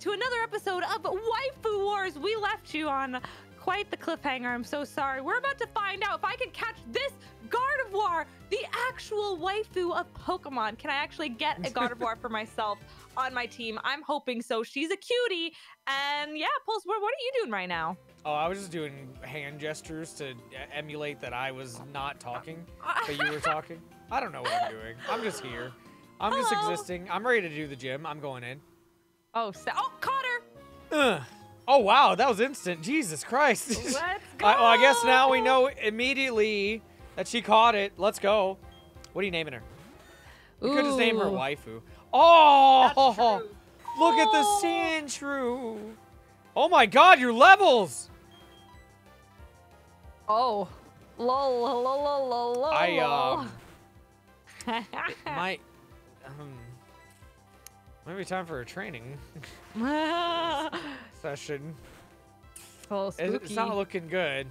to another episode of Waifu Wars. We left you on quite the cliffhanger. I'm so sorry. We're about to find out if I can catch this Gardevoir, the actual waifu of Pokemon. Can I actually get a Gardevoir for myself on my team? I'm hoping so. She's a cutie. And yeah, Pulse, what, what are you doing right now? Oh, I was just doing hand gestures to emulate that I was not talking, uh, but you were talking. I don't know what I'm doing. I'm just here. I'm just existing. I'm ready to do the gym. I'm going in. Oh, so, oh, caught her. Ugh. Oh wow, that was instant. Jesus Christ. Let's go. I, well, I guess now we know immediately that she caught it. Let's go. What are you naming her? You could just name her waifu. Oh, true. look at the Oh. Sandshrew. Oh my God, your levels. Oh. Lol, lol, lol, lol, lol. I um, might um, might be time for a training session. oh, It's not looking good.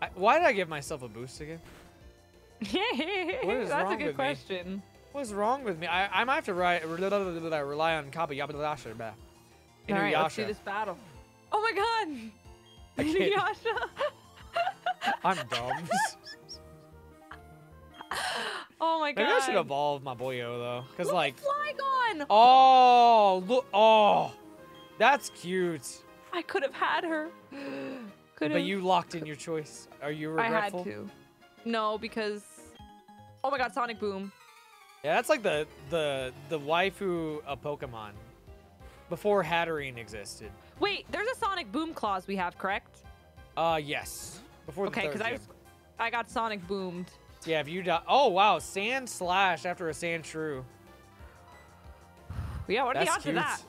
I, why did I give myself a boost again? That's a good me? question. What's wrong with me? I, I might have to ri- rely on Kabayabadasha. All right, let's do this battle. Oh my god! Inuyasha! I'm dumb. oh my god! Maybe I should evolve my boyo though, cause Look like, Flygon! oh look, oh, that's cute. I could have had her. Could have But you locked in your choice. Are you regretful? I had to. No, because. Oh my god, Sonic Boom. Yeah, that's like the the the waifu of Pokemon before Hatterene existed. Wait, there's a Sonic Boom clause we have, correct? Uh, yes. Before the Okay, because I I got Sonic Boomed. Yeah, if you die. Oh wow, Sandslash after a Sandshrew. Yeah, what are the That's odds cute. of that?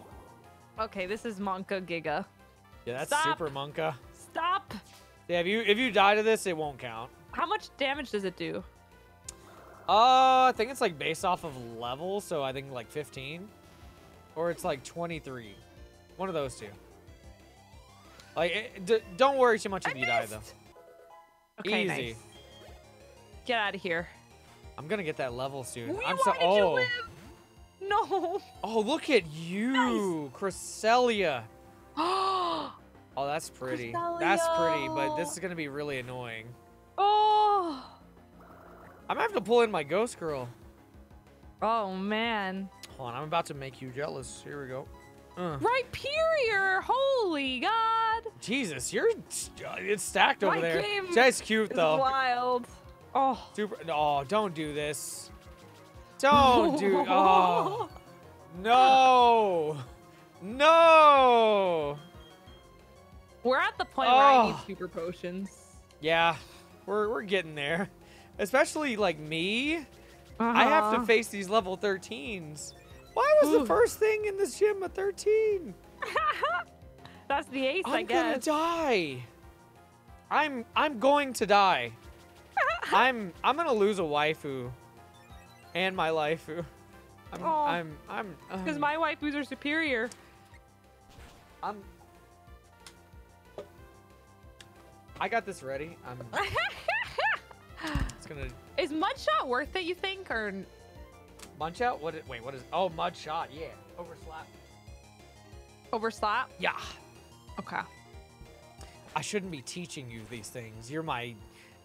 Okay, this is Monka Giga. Yeah, that's Stop. super Monka. Stop! Yeah, if you if you die to this, it won't count. How much damage does it do? Uh, I think it's like based off of level, so I think like 15, or it's like 23. One of those two. Like, it, d- don't worry too much if I you die though. Okay, Easy. nice. Get out of here. I'm gonna get that level soon. Why I'm so. Oh, you live? No. oh, look at you, Cresselia. oh. Oh, that's pretty. That's pretty, but this is gonna be really annoying. Oh I'm gonna have to pull in my ghost girl. Oh man. Hold on, I'm about to make you jealous. Here we go. Uh, Rhyperior. Holy God. Jesus, you're it's stacked over My there. game That's cute though. wild. Oh. Super. Oh, don't do this. Don't do. Oh no, no. We're at the point where I need Oh. super potions. Yeah, we're we're getting there. Especially like me, I have to Uh-huh. face these level 13s. Why was the first thing in this gym a 13? That's the ace, I I'm gonna die. I'm I'm going to die. I'm I'm gonna lose a waifu, and my waifu. I'm Aw. I'm I'm Because um, my waifus are superior. I'm. I got this ready. I'm. It's gonna Is Mudshot worth it, you think? Or munch out. What? Wait. What is? Oh, mud shot. Yeah. Overslap. overslap? Yeah. Okay. I shouldn't be teaching you these things. You're my,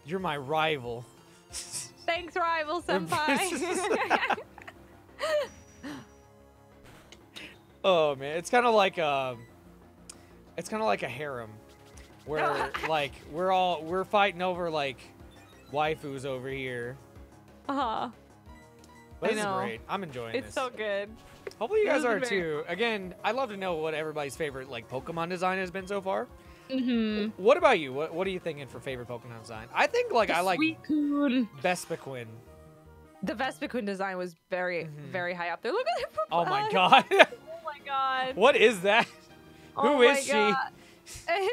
you're my rival. Thanks, rival senpai. Oh man, it's kind of like um, it's kind of like a harem, where like we're all we're fighting over like waifus over here. uh-huh. But I this know. is great. I'm enjoying It's this. so good. Hopefully you guys are too. Again, I'd love to know what everybody's favorite like Pokemon design has been so far. Mm-hmm. What about you? What What are you thinking for favorite Pokemon design? I think like I like Suicune. Vespiquen. The Vespiquen design was very, Mhm. very high up there. Look at that. Oh my god. Oh my god. what is that? oh Who is my she? God.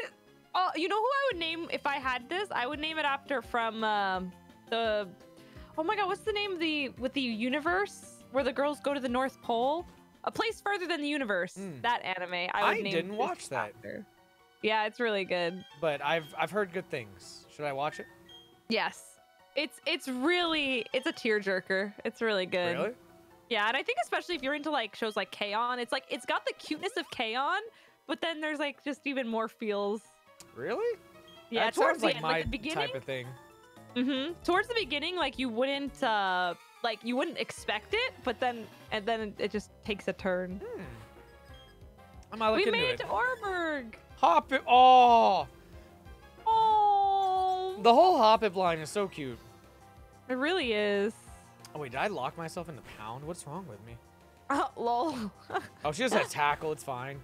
oh, you know who I would name if I had this? I would name it after from um, the. Oh my god, what's the name of the with the universe where the girls go to the North Pole? A place further than the universe. Hmm. That anime. I, I didn't watch that. after. Yeah, it's really good. But I've I've heard good things. Should I watch it? Yes, it's it's really it's a tearjerker. It's really good. Really? Yeah, and I think especially if you're into like shows like K-On, it's like it's got the cuteness of K-On, but then there's like just even more feels. Really? Yeah, that towards sounds like the end, my like the beginning. type of thing. Mm-hmm. Towards the beginning, like you wouldn't uh like you wouldn't expect it, but then and then it just takes a turn. Hmm. I might look we into made it. it to Oreburgh. Hoppip. Oh, Oh, the whole Hoppip line is so cute. it really is. Oh wait, did I lock myself in the pound? What's wrong with me? Oh, lol. Oh, she just had tackle. It's fine.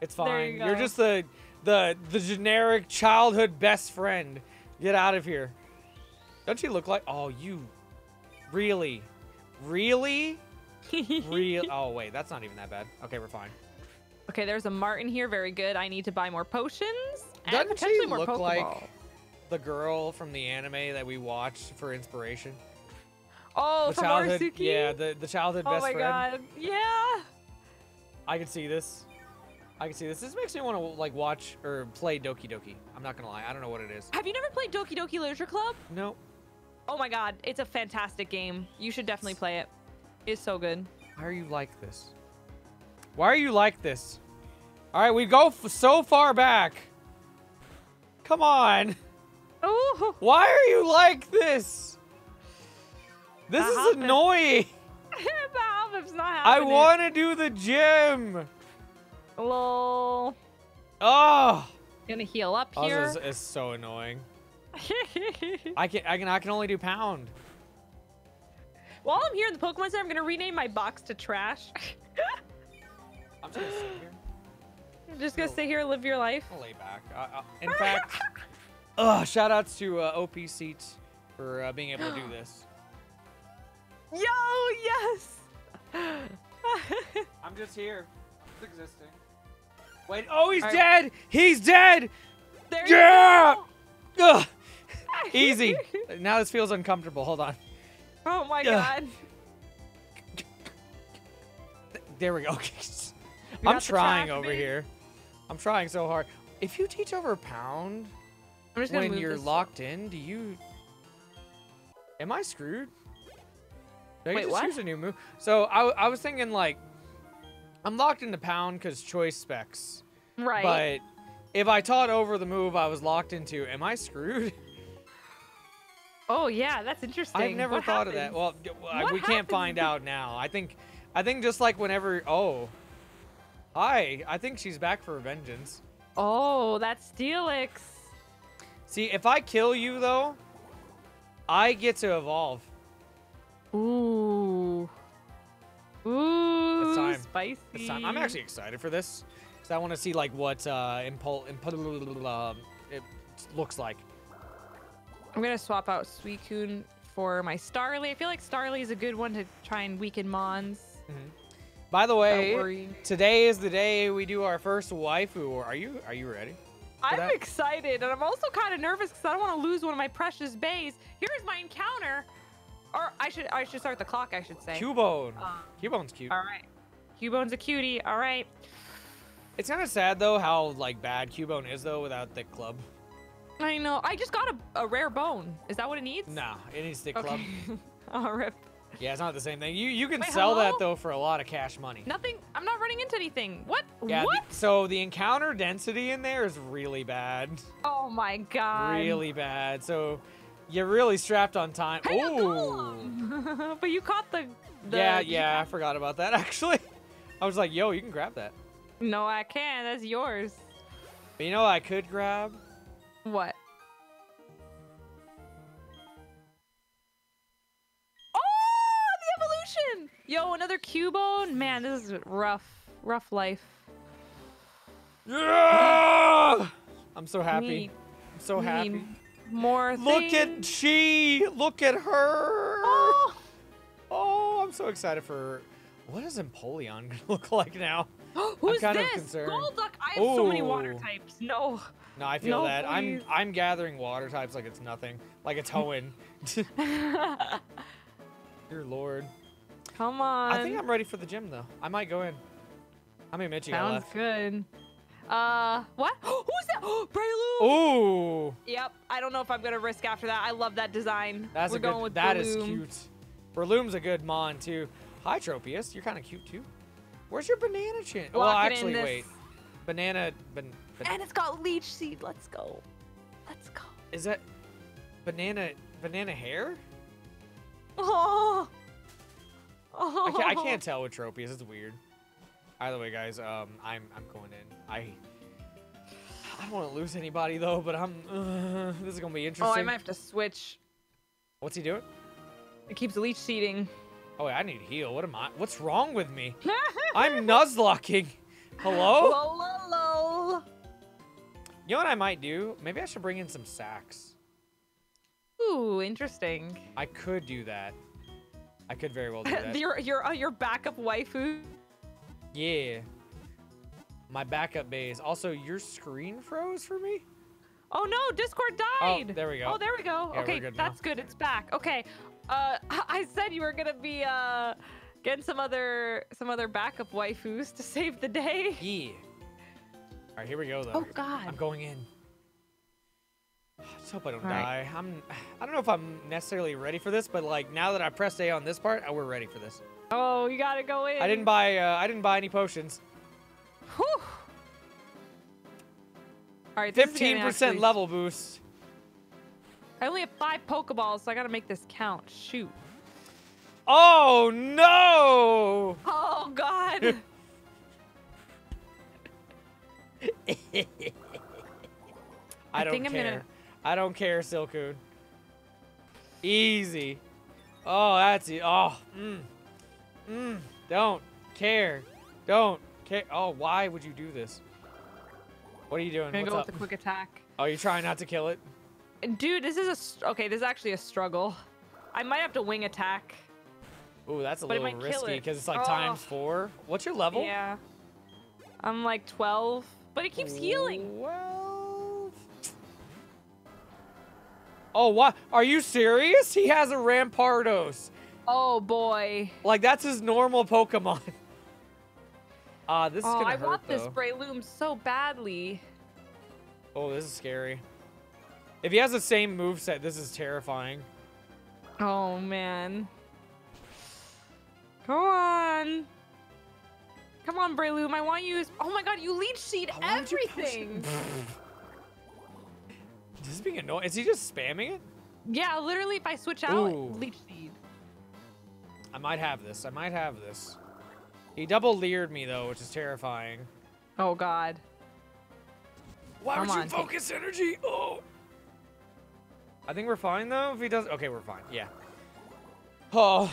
It's fine. You are just the the the generic childhood best friend. Get out of here. Don't you look like? Oh, you really, really, real? Oh wait, that's not even that bad. Okay, we're fine. Okay, there's a Martin here. Very good. I need to buy more potions and Doesn't she potentially more look like- The girl from the anime that we watched for inspiration. Oh, the from childhood, Arasuki? yeah, the the childhood Oh best my friend. god. Yeah. I can see this. I can see this. This makes me want to like watch or play Doki Doki. I'm not gonna lie. I don't know what it is. Have you never played Doki Doki Literature Club? No. Oh my god, it's a fantastic game. You should definitely play it. It's so good. Why are you like this? Why are you like this? All right, we go f so far back. Come on. Ooh. Why are you like this? This The is annoying. the album's not I want to do the gym. Lol. Oh, Gonna heal up oh here. this is, is so annoying. I can I can I can only do pound. While I'm here in the Pokemon Center, I'm gonna rename my box to trash. I'm just gonna sit here. I'm just gonna sit here and live your life. I'll lay back. I, I, in fact, uh, shout outs to uh, OP Seats for uh, being able to do this. Yo, yes. I'm just here. It's existing. Wait, oh, he's Alright. dead! He's dead! there Yeah! you go. Ugh, easy. now this feels uncomfortable. Hold on. oh my Ugh. god. There we go. I'm trying over here. I'm trying so hard. If you teach over a pound when you're locked in, do you? Am I screwed? I Wait, what? use a new move? So I, I was thinking like, I'm locked into pound because choice specs. Right. But if I taught over the move I was locked into, am I screwed? oh yeah, that's interesting. I've never What thought of that. Well, What we can't find out now. I think, I think just like whenever. Oh, hi. I think she's back for vengeance. Oh, that's Steelix. See, if I kill you though, I get to evolve. Ooh. Ooh. time. Spicy. It's time. I'm actually excited for this because I want to see like what uh, impul- impul- um, it looks like. I'm gonna swap out Suicune for my Starly. I feel like Starly is a good one to try and weaken Mons. By the way, today is the day we do our first waifu. Are you are you ready? I'm that- excited, and I'm also kind of nervous because I don't want to lose one of my precious bays. Here's my encounter. Or I should I should start the clock. I should say. Cubone. Um, Cubone's cute. All right. Cubone's a cutie. All right. It's kind of sad though how like bad Cubone is though without the club. I know. I just got a, a rare bone. Is that what it needs? Nah, it needs the club. Okay. oh, rip. Yeah, it's not the same thing. You you can Wait, sell that though for a lot of cash money. Nothing. I'm not running into anything. What? Yeah. the- what? so the encounter density in there is really bad. Oh my god. really bad. So you're really strapped on time. Hey, Ooh. But you caught the. the Yeah, yeah, I forgot about that actually. I was like, yo, you can grab that. No, I can't. That's yours. But you know what I could grab? What? Yo, another Cubone. Man, this is rough. Rough life. Yeah! I'm so happy. I'm so happy. More. Look at she. Look at her. Oh, Oh, I'm so excited for her. What is Empoleon gonna look like now? who's kind of this? concerned. Golduck. I have so many water types. No. No, I feel No, that. I'm. I'm gathering water types like it's nothing. Like it's Hoenn. Dear lord. Come on. I think I'm ready for the gym though. I might go in. How many minutes you got Sounds left? good. Uh, what? Who's that? Breloom. Ooh, Yep. I don't know if I'm gonna risk after that. I love that design. that's We're a going good. with That is cute. Breloom's a good mon too. Hi, Tropius. You're kind of cute too. Where's your banana chin? Lock well, actually, wait. Banana. Ban, ban- And it's got leech seed. Let's go. Let's go. is that banana? Banana hair? Oh. Oh. I can't, I can't tell with Tropius. It's weird. Either way, guys. Um, I'm I'm going in. I. I don't want to lose anybody though, but I'm. Uh, this is gonna be interesting. Oh. I might have to switch. What's he doing? It keeps leech seeding. Oh, wait, I need heal. What am I? What's wrong with me? I'm nuzlocking. Hello? Lol, lol, lol. You know what I might do? Maybe I should bring in some sacks. Ooh, interesting. I could do that. I could very well do that. your your uh, your backup waifu. yeah. My backup base. Also, your screen froze for me? Oh no, Discord died. there we go. Oh, there we go. Yeah, okay, good that's good. It's back. Okay. Uh, I said you were gonna be uh getting some other some other backup waifus to save the day. Yeah. All right, here we go, though. Oh God. I'm going in. Just hope I don't All right. die. I'm. I don't know if I'm necessarily ready for this, but like now that I pressed A on this part, uh, we're ready for this. Oh, you gotta go in. I didn't buy. Uh, I didn't buy any potions. Whew. All right. 15% actually- level boost. I only have five Pokeballs, so I gotta make this count. Shoot. Oh no! Oh God. I, I don't think I'm care. gonna- I don't care, Silcoon. Easy. Oh, that's it. Oh, mm, mm. Don't care. Don't care. Oh, why would you do this? What are you doing? I'm gonna What's go up? with the quick attack. Oh, you're trying not to kill it? Dude, this is a okay. This is actually a struggle. I might have to wing attack. Ooh, that's a But little risky it. because it's like Oh. times four. What's your level? Yeah. I'm like 12, but it keeps healing. Twelve. Oh, what? Are you serious? He has a Rampardos. Oh boy. Like that's his normal Pokemon. Ah, this is oh, gonna I hurt want this. Breloom so badly. Oh, this is scary. If he has the same moveset, this is terrifying. Oh man. Come on. Come on, Breloom. I want you. Oh my god, you leech seed everything. This is being annoying. Is he just spamming it? yeah, literally, if I switch out, Ooh. leech seed. I might have this. I might have this. He double leered me though, which is terrifying. Oh god. Why Come would you on, focus energy? Oh. I think we're fine though. If he does, okay, we're fine. Yeah. Oh,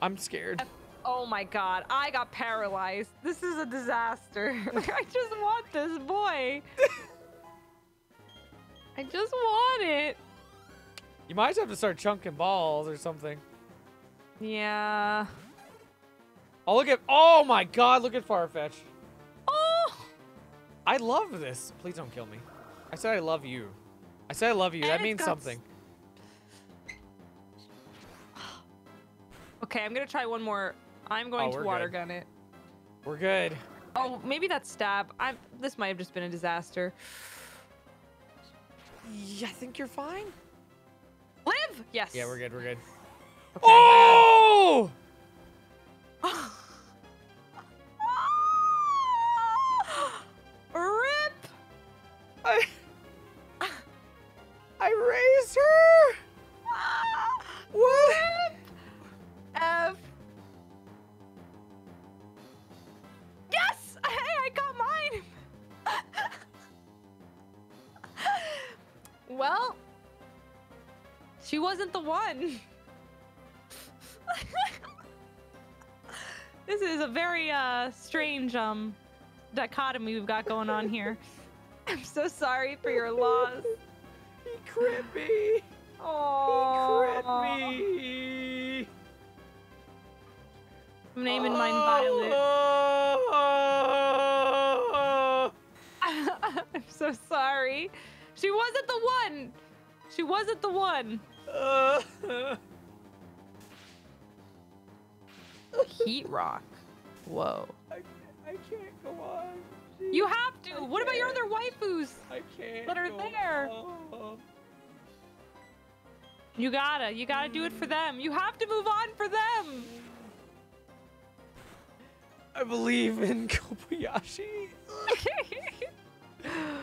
I'm scared. Oh my god, I got paralyzed. This is a disaster. I just want this boy. I just want it. You might just have to start chunking balls or something. Yeah. Oh, look at. Oh my God! Look at Farfetch. Oh! I love this. Please don't kill me. I said I love you. I said I love you. And that means something. Okay, I'm gonna try one more. I'm going Oh, to water good. gun it. We're good. Oh, maybe that stab. I'm. This might have just been a disaster. Yeah, I think you're fine. Live. Yes. Yeah, we're good. We're good. Okay. Oh! Rip. I, I raised her. Well, she wasn't the one. this is a very uh, strange um, dichotomy we've got going on here. I'm so sorry for your loss. He crit me. Oh, He crit me. I'm naming mine Violet. Oh. I'm so sorry. She wasn't the one. She wasn't the one. Uh, Heat rock. Whoa. I, I can't go on. You have to. What about your other waifus? I can't. that are there. on. You gotta. You gotta do it for them. You have to move on for them. I believe in Kobayashi.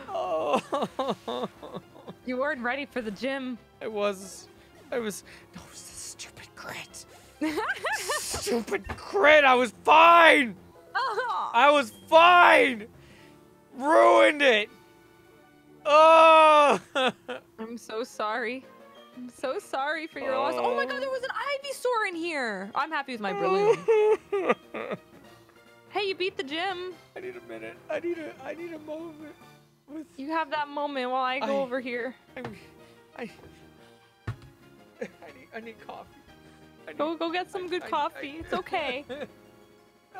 Oh. you weren't ready for the gym. I was. I was. No, it was the stupid crit. stupid crit. I was fine. Oh, I was fine. Ruined it. Oh. I'm so sorry. I'm so sorry for your loss. Oh my god, there was an Ivysaur in here. I'm happy with my Breloom. hey, you beat the gym. I need a minute. I need a. I need a moment. You have that moment while I go I- over here. I'm, I. I need. I need coffee. I need, Go go get some good I- I- coffee. It's okay.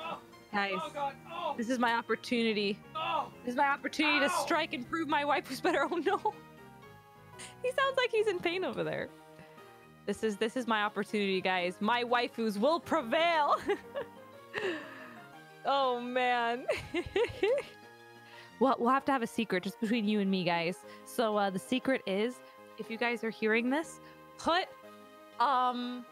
oh, Guys, oh. Oh. this is my opportunity. Oh. This is my opportunity to strike and prove my wife was better. Oh no. He sounds like he's in pain over there. This is this is my opportunity, guys. My waifus will prevail. oh man. Well, we'll have to have a secret just between you and me, guys. So uh, the secret is, if you guys are hearing this, put um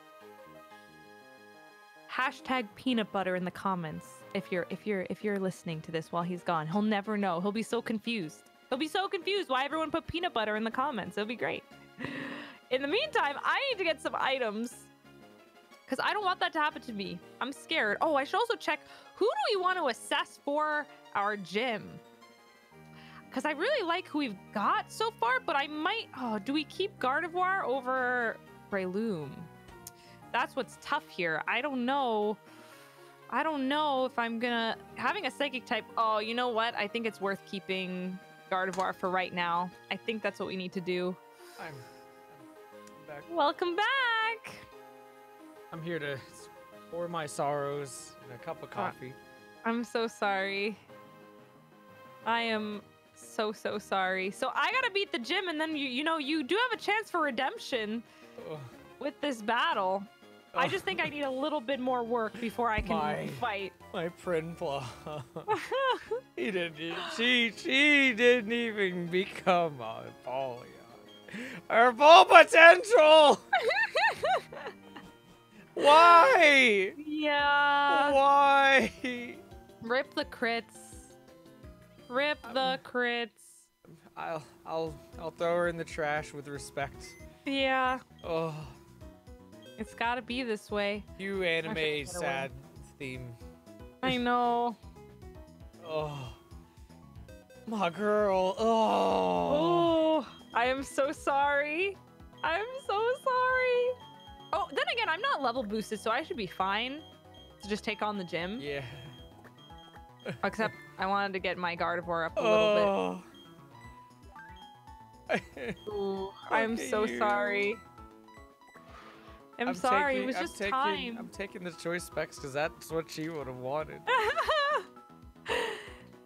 hashtag peanut butter in the comments if you're if you're if you're listening to this while he's gone. He'll never know. He'll be so confused. He'll be so confused why everyone put peanut butter in the comments. It'll be great. In the meantime i need to get some items because i don't want that to happen to me. I'm scared. Oh i should also check who do we want to assess for our gym because i really like who we've got so far but i might oh do we keep gardevoir over Breloom? that's what's tough here. I don't know. I don't know if I'm gonna having a psychic type. Oh, you know what? I think it's worth keeping Gardevoir for right now. I think that's what we need to do. I'm, I'm back. Welcome back. I'm here to pour my sorrows in a cup of ah, coffee. I'm so sorry. I am so so sorry. So I gotta beat the gym, and then you you know you do have a chance for redemption Ugh. with this battle. I just think I need a little bit more work before I can My- fight. my Prinplup. he didn't. She she didn't even become a Polion. Her full potential. Why? yeah. Why? Rip the crits. Rip the Um, crits. I'll I'll I'll throw her in the trash with respect. Yeah, Oh, it's gotta be this way. you anime sad theme. I know. Oh, my girl. Oh. Oh, I am so sorry. I'm so sorry. Oh, then again, I'm not level boosted, so I should be fine to just take on the gym. Yeah. Except I wanted to get my Gardevoir up a little Oh. bit. Ooh, I'm so you. sorry. I'm, sorry. taking- it was I'm just taking, time. I'm taking the choice specs because that's what she would have wanted.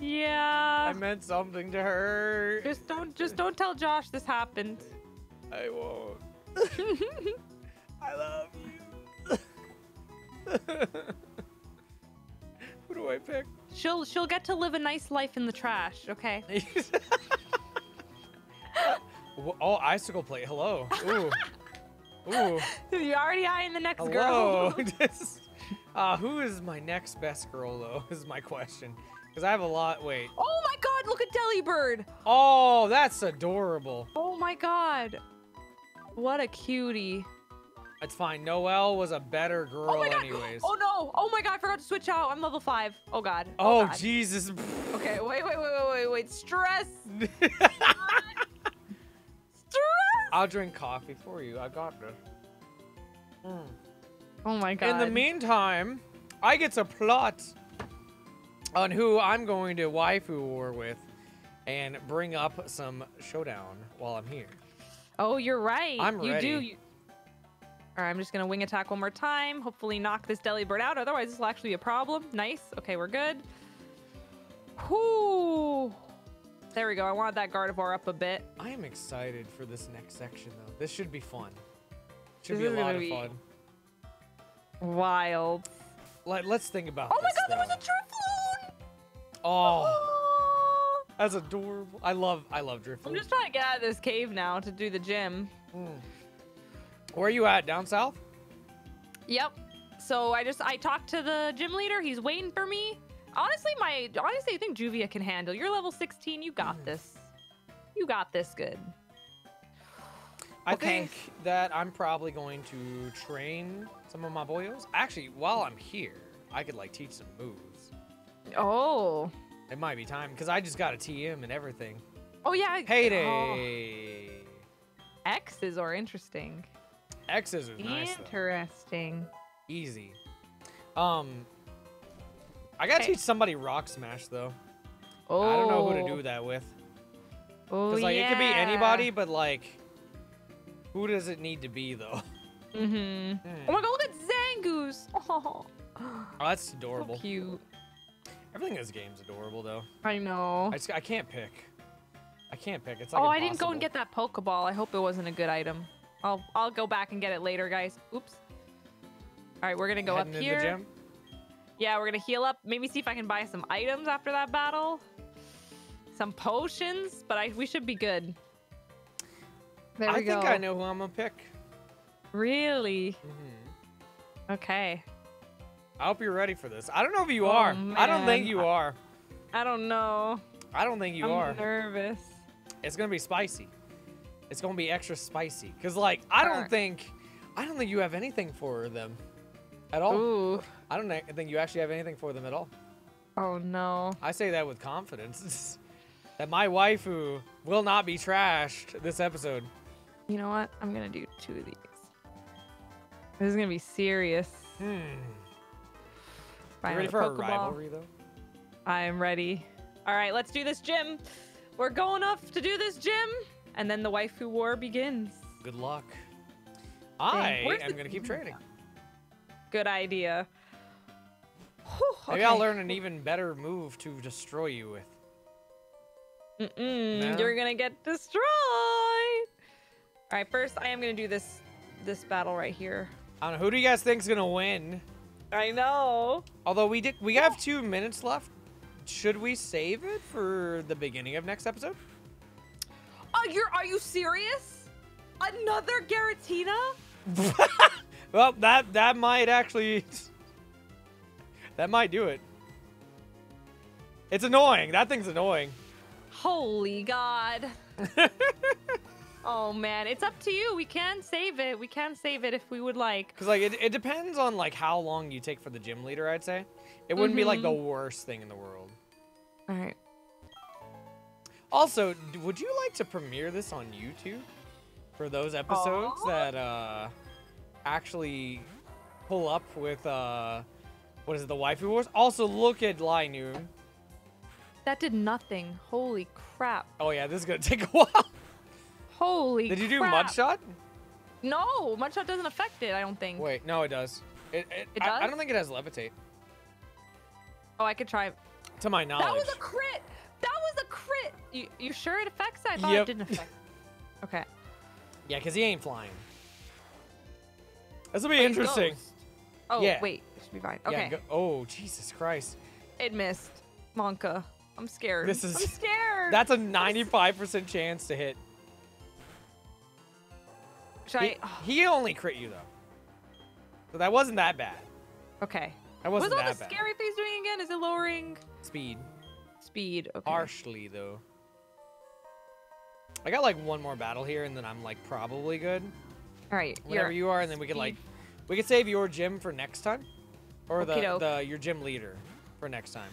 yeah. I meant something to her. Just don't just don't tell Josh this happened. I won't. I love you. Who do I pick? she'll she'll get to live a nice life in the trash, okay? Wh- oh, icicle plate. Hello. Ooh. Ooh. You're already eyeing the next Hello. girl. Uh, who is my next best girl though? Is my question. Because I have a lot. Wait. oh my god, look at Delibird! Oh, that's adorable. Oh my god. What a cutie. It's fine. Noelle was a better girl, Oh anyways. Oh no. Oh my god, I forgot to switch out. I'm level 5. Oh god. Oh, god. Jesus. Okay, wait, wait, wait, wait, wait, wait. Stress. Stress. I'll drink coffee for you. I got this. Mm. Oh my god. In the meantime, I get to plot on who I'm going to waifu war with and bring up some showdown while I'm here. Oh, you're right. I'm you do. ready. You... All right, I'm just gonna wing attack one more time. Hopefully, knock this Delibird out. Otherwise, this will actually be a problem. Nice. Okay, we're good. Whoo! There we go. I wanted that Gardevoir up a bit. I am excited for this next section, though. This should be fun. Should This be a lot of fun. Wild. Let, let's think about Oh my god, there was a. Drifloon! Oh, Oh. that's adorable. I love, I love Drift. I'm just trying to get out of this cave now to do the gym. Mm. Where are you at? Down south? Yep. so I just I talked to the gym leader. He's waiting for me. Honestly, my honestly, I think Juvia can handle. You're level 16. You got this. You got this good. I Okay. think that I'm probably going to train some of my boyos. Actually, while I'm here, I could like teach some moves. Oh. It might be time because I just got a TM and everything. Oh yeah. I- Payday. Oh, X's are interesting. X's is nice though. Interesting. Easy. Um, I gotta Okay. teach somebody Rock Smash though. Oh. I don't know who to do that with. Oh Cause like yeah. it could be anybody, but like, who does it need to be though? Mm-hmm. Hmm. Oh my god, look at Zangoose. Oh, Oh, that's so adorable. cute. Everything in this game's adorable though. I know. I just I can't pick. I can't pick. It's like oh, I didn't go and get that Pokeball. I hope it wasn't a good item. I'll I'll go back and get it later, guys. Oops. All right, we're gonna go Heading up here. The gym. Yeah, we're gonna heal up. Maybe see if I can buy some items after that battle. Some potions, but I we should be good. There we I go. think I know who I'm gonna pick. Really? hmm Okay. I hope you're ready for this. I don't know if you Oh, are. I don't think you are. I don't know. I don't think you I'm are. nervous. It's gonna be spicy. It's gonna be extra spicy. Cause like I don't think, I don't think you have anything for them, at all. Ooh. I don't think you actually have anything for them at all. Oh no. I say that with confidence. that my waifu will not be trashed this episode. You know what? I'm gonna do two of these. This is gonna be serious. Hmm. Ready for a Pokeball. rivalry though? I'm ready. All right, let's do this gym. We're going off to do this gym, and then the waifu war begins. Good luck. I where's am gonna keep training. Good idea. Whew, Maybe I'll learn an even better move to destroy you with. Mm-mm, No? You're gonna get destroyed. All right, first I am gonna do this this battle right here. I don't know. Who do you guys think's gonna win? I know. Although we did, we have two minutes left. Should we save it for the beginning of next episode? Oh, you're are you serious? Another Giratina? Well, that that might actually, that might do it. It's annoying. That thing's annoying. Holy God. oh man, it's up to you. We can save it. We can save it if we would like. Cause like it, it depends on like how long you take for the gym leader. I'd say it wouldn't be like the Mhm. worst thing in the world. All right. Also, would you like to premiere this on YouTube for those episodes Aw. that uh actually pull up with uh what is it, the waifu wars? Also, look at Noon. That did nothing. Holy crap. Oh yeah, this is gonna take a while. Holy Did you do crap. Mudshot? No, Mudshot doesn't affect it, I don't think. Wait, no, it does. It, it, It I, I don't think it has levitate, Oh, I could try. to my knowledge. That was a crit. That was a crit. You, you sure it affects it? I thought Yep. it didn't affect. Okay. Yeah, because he ain't flying. This will be But interesting. ghost. Oh, Yeah. wait. It should be fine. Okay. go- oh, Jesus Christ. it missed. Monka. I'm scared. This is- I'm scared. That's a 95% chance to hit. Should He, I? he only crit you, though. So that wasn't that bad. okay. That wasn't all that the bad. scary face doing again? Is it lowering Speed. Speed? Okay. Harshly, though. I got like one more battle here, and then I'm like probably good. All right. Whenever you're- and then we could like, we could save your gym for next time, or the, the your gym leader for next time.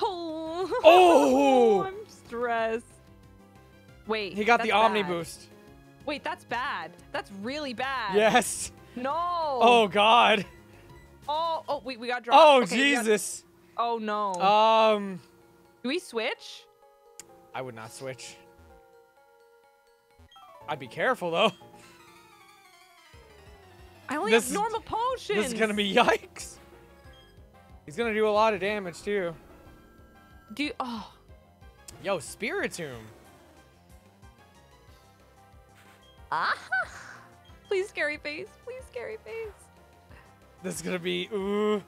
Oh. Oh! I'm stressed. Wait. He got the Omni bad. boost. Wait, that's bad. That's really bad. Yes. No. Oh God. Oh. Oh. Wait. We got dropped. Oh Okay, we got- Jesus. Oh no. Um, Do we switch? I would not switch. I'd be careful though. I only This have is- normal potions. This is gonna be yikes. He's gonna do a lot of damage too. Do. Oh. Yo, Spiritomb. Ah. Please, scary face. Please, scary face. This is gonna be ooh.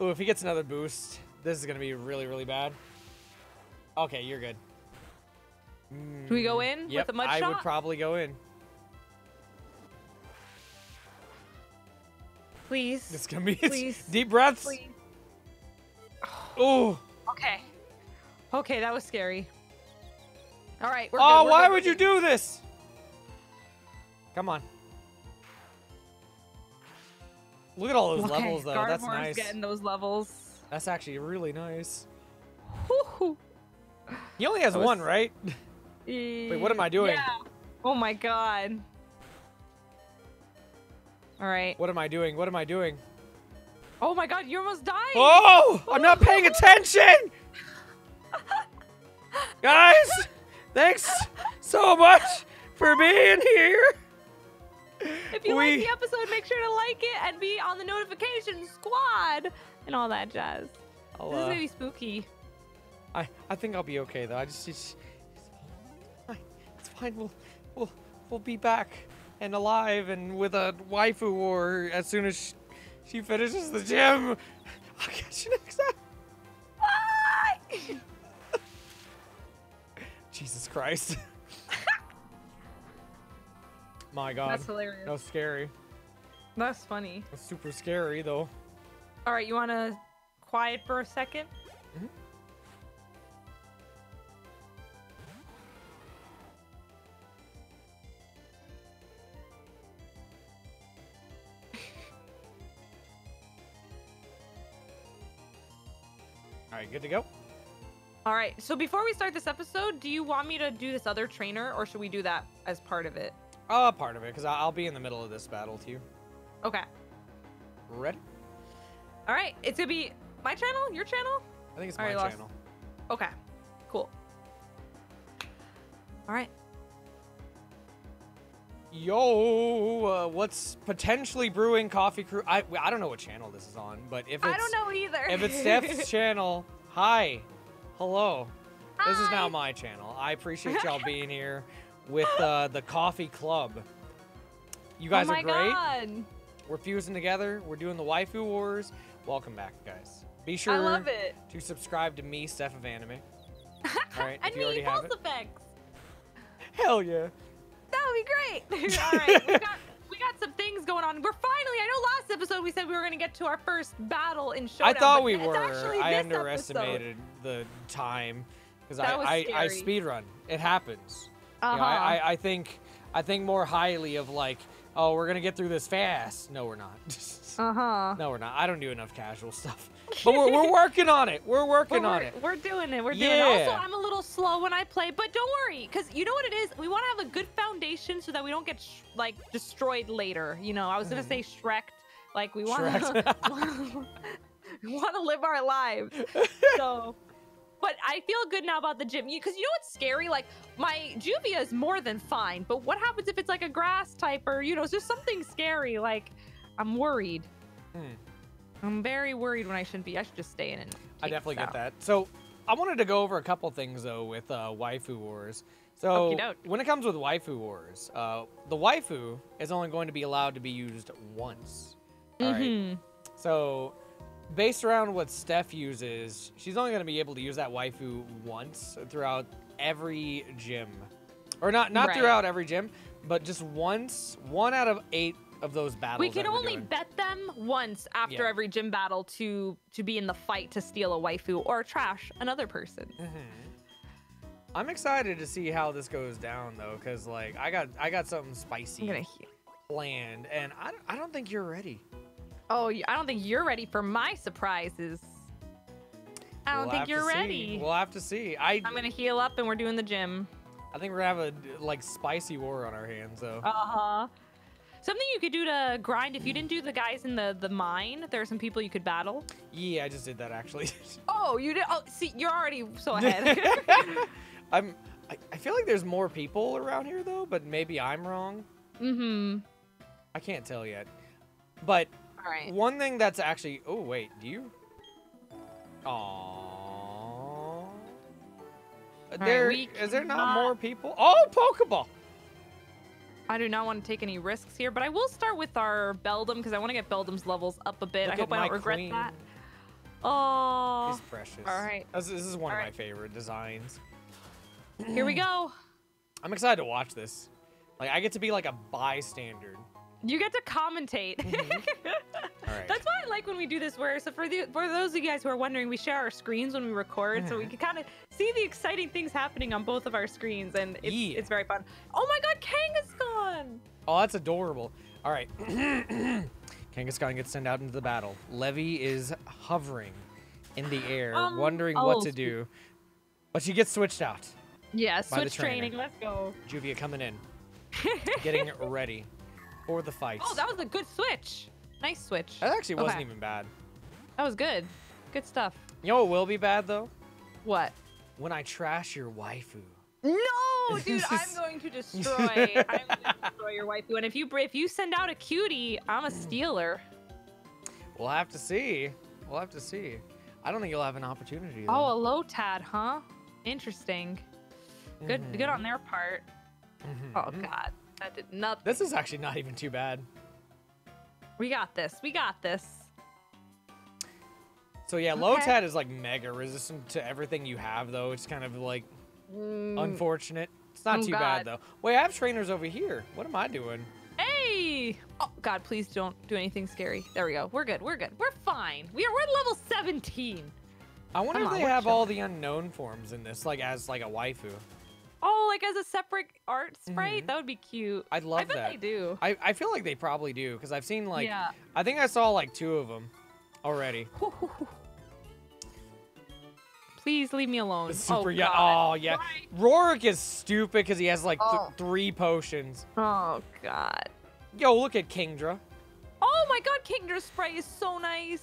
Ooh, if he gets another boost, this is gonna be really, really bad. Okay, you're good. Do we go Mm, in with yep, the mud I would probably go in. Please. It's gonna be Please. deep breaths. Please. Oh, Okay. Okay, that was scary. All right. We're oh, good, we're why good, would you do this? Come on. Look at all those Okay, levels, though. That's Gardevoir's nice. getting those levels. That's actually really nice. He only has was- one, right? Wait, what am I doing? Yeah. Oh my god. All right. What am I doing? What am I doing? Oh my god, you almost died. Oh, I'm not paying attention. Guys, thanks so much for being here. If you we- like the episode, make sure to like it and be on the notification squad and all that jazz. I'll, This is uh, gonna be spooky. I, I think I'll be okay though. I just it's, it's fine. It's fine. We'll we'll we'll be back and alive and with a waifu or as soon as she, she finishes the gym. I'll catch you next time. Bye! Jesus Christ. My God. That's hilarious. That was scary. That's funny. That's super scary though. All right, you want to quiet for a 2nd Mhm. All right, good to go. All right. So before we start this episode, do you want me to do this other trainer, or should we do that as part of it? Uh, part of it, because I'll be in the middle of this battle too. Okay. Ready? All right. It's gonna be my channel, your channel. I think it's All my right, lost. channel. Okay. Cool. All right. Yo, uh, what's potentially brewing coffee crew? I I don't know what channel this is on, but if it's I don't know either. if it's Steph's channel, hi, hello. This is now my channel. I appreciate y'all being here with uh, the coffee club. You guys oh my are great. God. We're fusing together. We're doing the waifu wars. Welcome back, guys. Be sure I love it. to subscribe to me, Steph of Anime. All right, and me, pulse effects. Hell yeah. That would be great. All right, we got we got some things going on. We're finally. I know last episode we said we were gonna get to our first battle in Showdown. I thought we were. I underestimated the time because I, I, I scary. speed run. It happens. Episode. You know, Uh-huh. I, I, I think I think more highly of like, oh, we're gonna get through this fast. No, we're not. Uh huh. no, we're not. I don't do enough casual stuff. But we're, we're working on it. We're working we're, on it. We're doing it. We're doing it. Also, I'm a little slow when I play, but don't worry, because you know what it is. We want to have a good foundation so that we don't get sh- like destroyed later. You know, I was gonna Mhm. say Shrek. Like we want to, we want to live our lives. So, but I feel good now about the gym because you know what's scary? Like my Juvia is more than fine, but what happens if it's like a grass type or you know, it's just something scary? Like I'm worried. Hmm. I'm very worried when I shouldn't be. I should just stay in and. I definitely get that. So I wanted to go over a couple things though with uh, waifu wars. So when it comes with waifu wars, uh, the waifu is only going to be allowed to be used once. All right. Mhm. So based around what Steph uses, she's only going to be able to use that waifu once throughout every gym, or not not Right. throughout every gym, but just once. One out of eight of those battles. We can only doing. bet them once after Yeah. every gym battle to to be in the fight to steal a waifu or trash another person. Mhm. I'm excited to see how this goes down though, cause like I got I got something I'm spicy planned, and I, don't- I don't think you're ready. oh, I don't think you're ready for my surprises. I don't We'll think you're to see. ready. We'll have to see. I I'm gonna heal up and we're doing the gym. I think we're gonna have a like spicy war on our hands though. Uh huh. Something you could do to grind if you didn't do the guys in the the mine. There are some people you could battle. yeah, I just did that actually. Oh, you did. Oh, see, you're already so ahead. I'm. I, I feel like there's more people around here though, but maybe I'm wrong. mm-hmm. I can't tell yet. But All right. one thing that's actually. Oh wait, do you? Aww. There we is there not more people? Oh, Pokeball. I do not want to take any risks here, but I will start with our Beldum because I want to get Beldum's levels up a bit. Look I hope I don't regret queen. that. Oh, He's precious. all right. This, this is one All of my favorite designs. here we go. I'm excited to watch this. Like I get to be like a bystander. You get to commentate. Mm-hmm. All right. That's why I like when we do this. Where so for the for those of you guys who are wondering, we share our screens when we record, so we can kind of see the exciting things happening on both of our screens, and it's, Yeah. it's very fun. Oh my God, Kang is gone. Oh, that's adorable. All right. Kangaskhan gets sent out into the battle. Levy is hovering in the air, Um, wondering oh, what to do. But she gets switched out. Yeah, switch training. Let's go. Juvia coming in, getting ready for the fight. Oh, that was a good switch. Nice switch. That actually wasn't even bad. That was good. Good stuff. You know what will be bad though? What? When I trash your waifu. No, dude, I'm going to destroy. I'm going to destroy your waifu. And if you if you send out a cutie, I'm a stealer. We'll have to see. We'll have to see. I don't think you'll have an opportunity. Though. Oh, a Lotad, huh? Interesting. Good, Mm-hmm. good on their part. Oh Mhm. God, that did nothing. This is actually not even too bad. We got this. We got this. So yeah, Okay. Lotad is like mega resistant to everything you have though. It's kind of like Mm, unfortunate. It's not Oh, too bad though. Wait, I have trainers over here. What am I doing? Hey! Oh God, please don't do anything scary. There we go. We're good. We're good. We're fine. We are. We're at level 17. I wonder Come if on, they have all the unknown forms in this, like as like a waifu. Oh, like as a separate art sprite? Mhm. That would be cute. I'd love that. I bet that. they do. I, I feel like they probably do because I've seen like yeah. I think I saw like two of them already. Please leave me alone. The oh, super oh, yeah. God. Oh yeah. Why? Rorik is stupid because he has like th- Oh. three potions. Oh God. Yo, look at Kingdra. Oh my God, Kingdra's spray is so nice.